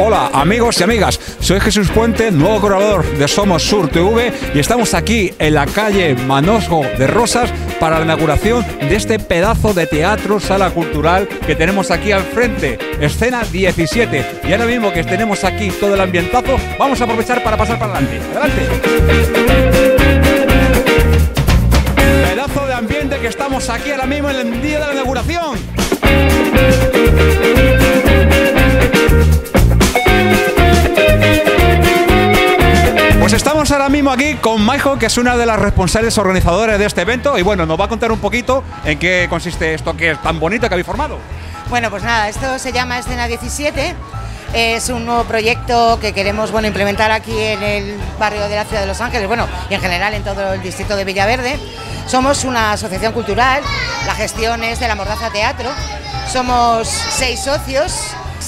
Hola amigos y amigas, soy Jesús Puente, nuevo colaborador de Somos Sur TV y estamos aquí en la calle Manosgo de Rosas para la inauguración de este pedazo de teatro, sala cultural que tenemos aquí al frente, escena 17. Y ahora mismo que tenemos aquí todo el ambientazo, vamos a aprovechar para pasar para adelante. Adelante. Pedazo de ambiente que estamos aquí ahora mismo en el día de la inauguración. Aquí con Maijo, que es una de las responsables organizadoras de este evento. Y bueno, nos va a contar un poquito en qué consiste esto que es tan bonito que habéis formado. Bueno, pues nada, esto se llama Escena 17. Es un nuevo proyecto que queremos bueno, implementar aquí en el barrio de la ciudad de Los Ángeles, bueno, y en general en todo el distrito de Villaverde. Somos una asociación cultural, la gestión es de la Mordaza Teatro. Somos seis socios,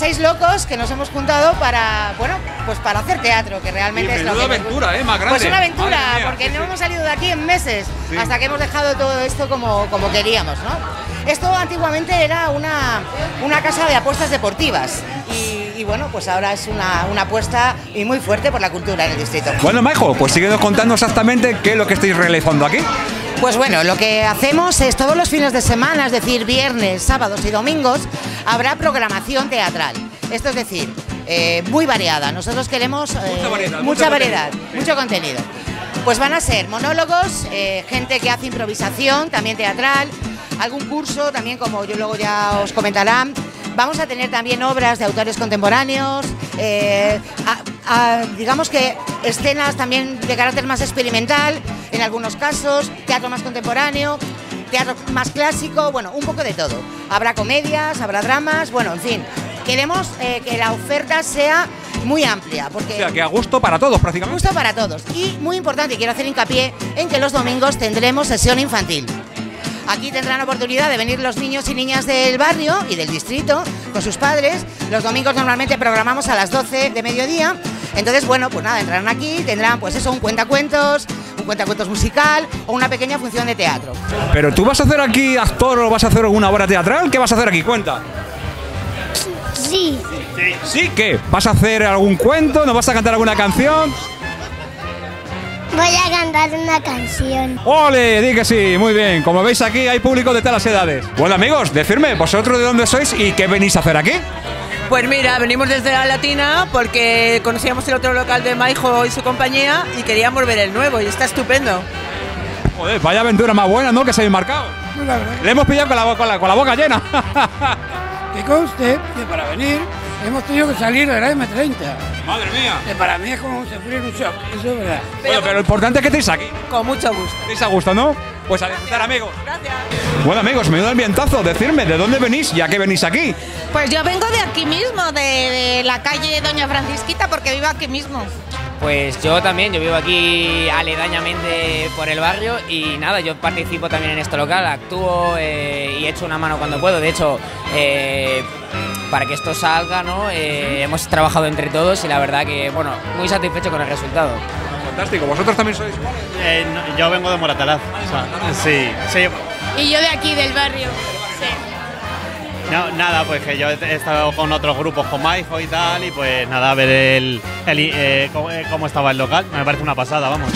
seis locos que nos hemos juntado para, bueno, pues para hacer teatro, que realmente es lo que... aventura, ¿eh? Más grande. Pues una aventura, mía, porque sí, no sí. hemos salido de aquí en meses, hasta que hemos dejado todo esto como, como queríamos, ¿no? Esto antiguamente era una, una casa de apuestas deportivas y, y bueno, pues ahora es una, una apuesta y muy fuerte por la cultura en el distrito. Bueno, Maijo, pues síguenos contando exactamente qué es lo que estáis realizando aquí. Pues bueno, lo que hacemos es todos los fines de semana, es decir, viernes, sábados y domingos, habrá programación teatral. Esto es decir, eh, muy variada. Nosotros queremos eh, Mucha variedad, mucha mucho variedad, contenido. mucho contenido. Pues van a ser monólogos, eh, gente que hace improvisación, también teatral, algún curso, también como yo luego ya os comentarán. Vamos a tener también obras de autores contemporáneos, a- a- digamos que escenas también de carácter más experimental, en algunos casos, teatro más contemporáneo, teatro más clásico, bueno, un poco de todo. Habrá comedias, habrá dramas, bueno, en fin. Queremos eh, que la oferta sea muy amplia, porque O sea, que a gusto para todos prácticamente. gusto para todos. Y muy importante, quiero hacer hincapié en que los domingos tendremos sesión infantil. Aquí tendrán oportunidad de venir los niños y niñas del barrio y del distrito con sus padres. Los domingos normalmente programamos a las 12 de mediodía. Entonces, bueno, pues nada, entrarán aquí, tendrán pues eso, un cuentacuentos, un cuentacuentos musical o una pequeña función de teatro. Pero tú vas a hacer aquí actor o vas a hacer alguna obra teatral? ¿Qué vas a hacer aquí? Cuenta. Sí, ¿Sí qué? ¿Vas a hacer algún cuento? ¿Nos vas a cantar alguna canción? voy a cantar una canción. ¡Ole! Di que sí, muy bien. Como veis aquí hay público de todas las edades. Bueno amigos, decirme, ¿vosotros de dónde sois y qué venís a hacer aquí? Pues mira, venimos desde la Latina porque conocíamos el otro local de Maijo y su compañía y queríamos ver el nuevo y está estupendo. Joder, vaya aventura más buena, ¿no? Que se habéis marcado. La verdad Le hemos pillado con la, bo- con la- con la boca llena. que conste que para venir hemos tenido que salir de la M30. Madre mía. Que para mí es como sufrir un shock, eso es verdad. Bueno, pero lo importante es que estéis aquí. Con mucho gusto. ¿Estáis a gusto, no? Pues a disfrutar, amigos. Gracias. Bueno, amigos, me da ambientazo. Decirme, ¿de dónde venís y a qué venís aquí? Pues yo vengo de aquí mismo, de, de la calle Doña Francisquita, porque vivo aquí mismo. Pues yo también, yo vivo aquí aledañamente por el barrio y nada, yo participo también en este local, actúo eh, y echo una mano cuando puedo. De hecho, eh, para que esto salga, ¿no? Eh, hemos trabajado entre todos y la verdad que, bueno, muy satisfecho con el resultado. Fantástico. ¿Vosotros también sois? Eh, no, yo vengo de Moratalaz. O sea, sí, sí. Y yo de aquí, del barrio. No, nada, pues que yo he estado con otros grupos, con Maijo y tal, y pues nada, a ver el, el, eh, cómo, eh, cómo estaba el local. Me parece una pasada, vamos.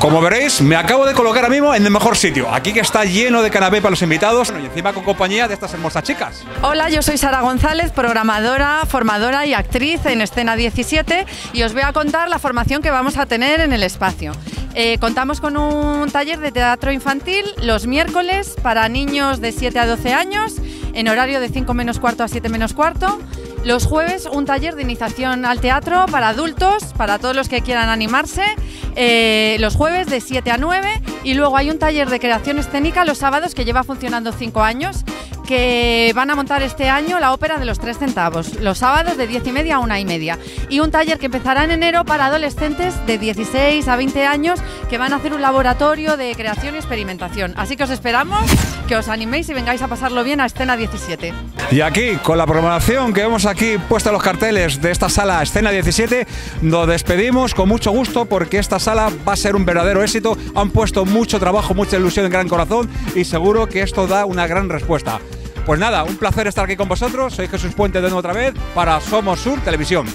Como veréis, me acabo de colocar ahora mismo en el mejor sitio. Aquí que está lleno de canapé para los invitados y encima con compañía de estas hermosas chicas. Hola, yo soy Sara González, programadora, formadora y actriz en Escena 17 y os voy a contar la formación que vamos a tener en el espacio. Eh, contamos con un taller de teatro infantil los miércoles para niños de 7 a 12 años en horario de 5 menos cuarto a 7 menos cuarto. Los jueves un taller de iniciación al teatro para adultos, para todos los que quieran animarse, eh, los jueves de 7 a 9 y luego hay un taller de creación escénica los sábados que lleva funcionando 5 años que van a montar este año la ópera de los tres centavos, los sábados de 10 y media a una y media. Y un taller que empezará en enero para adolescentes de 16 a 20 años que van a hacer un laboratorio de creación y experimentación. Así que os esperamos que os animéis y vengáis a pasarlo bien a Escena 17. Y aquí, con la programación que vemos aquí puesta en los carteles de esta sala Escena 17, nos despedimos con mucho gusto porque esta sala va a ser un verdadero éxito. Han puesto mucho trabajo, mucha ilusión en gran corazón y seguro que esto da una gran respuesta. Pues nada, un placer estar aquí con vosotros. Soy Jesús Puente de nuevo otra vez para Somos Sur Televisión.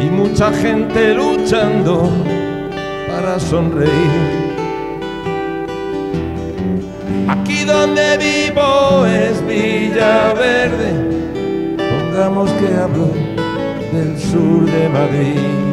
Y mucha gente luchando para sonreír. Aquí donde vivo es Villa Verde. pongamos que hablo del sur de Madrid.